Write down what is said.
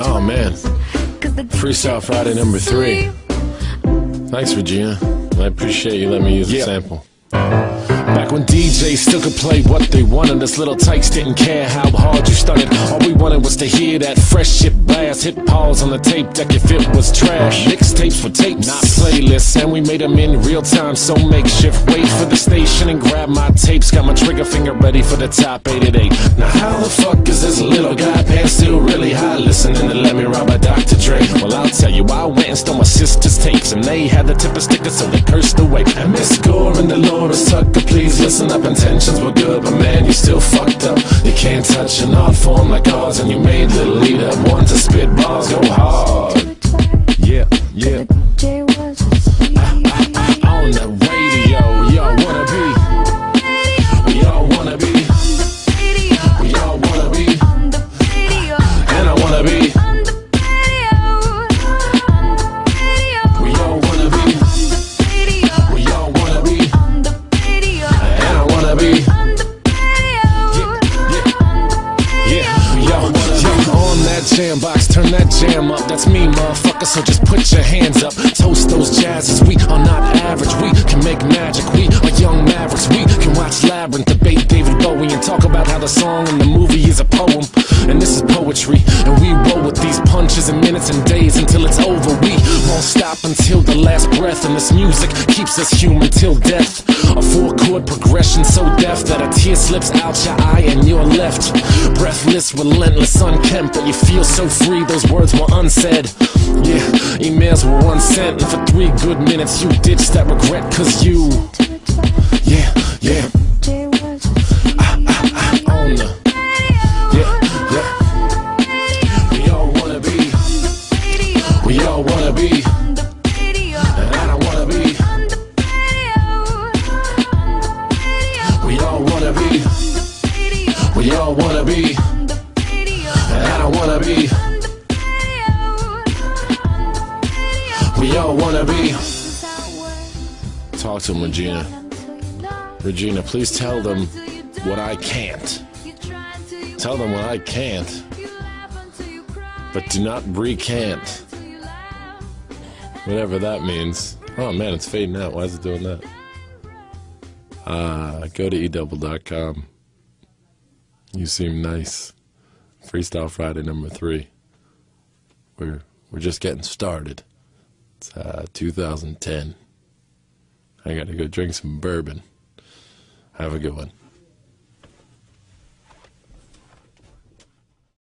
Oh man. Freestyle Friday number three. Thanks, Regina. I appreciate you letting me use the sample. Back when DJs still could play what they wanted, us little tykes didn't care how hard you started. All we wanted was to hear that fresh shit blast. Hit pause on the tape deck if it was trash. Mixtapes for tapes, not playlists, and we made them in real time, so makeshift. Wait for the station and grab my tapes. Got my trigger finger ready for the top 8 at 8. Now, how and stole my sister's tapes, and they had the tip of stickers, so they cursed away. And Miss Gore and the Lord Sucker, please listen up. Intentions were good, but man, you still fucked up. You can't touch an art form like ours, and you made the leader want to spit bars, go hard. On that jam box, turn that jam up. That's me, motherfucker. So just put your hands up. Toast those jazzes. We are not average. We can make magic. We are young mavericks. We can watch Labyrinth, debate David Bowie, and talk about how the song in the movie is a poem. And this is poetry. And we roll with these punches in minutes and days until it's over. We won't stop until the last breath. And this music keeps us human till death. A four chord progression so deaf that a tear slips out your eye and you're left breathless, relentless, unkempt. But you feel so free, those words were unsaid. Yeah, emails were unsent. And for three good minutes, you ditched that regret, cause you. Wanna be. We all wanna be. I don't wanna be. We all wanna be. Talk to him, Regina. Regina, please tell them what I can't. Tell them what I can't, but do not recant. Whatever that means. Oh man, it's fading out. Why is it doing that? Uh, go to edubble.com. You seem nice. Freestyle Friday number three. We're we're just getting started. It's uh, 2010. I gotta go drink some bourbon. Have a good one.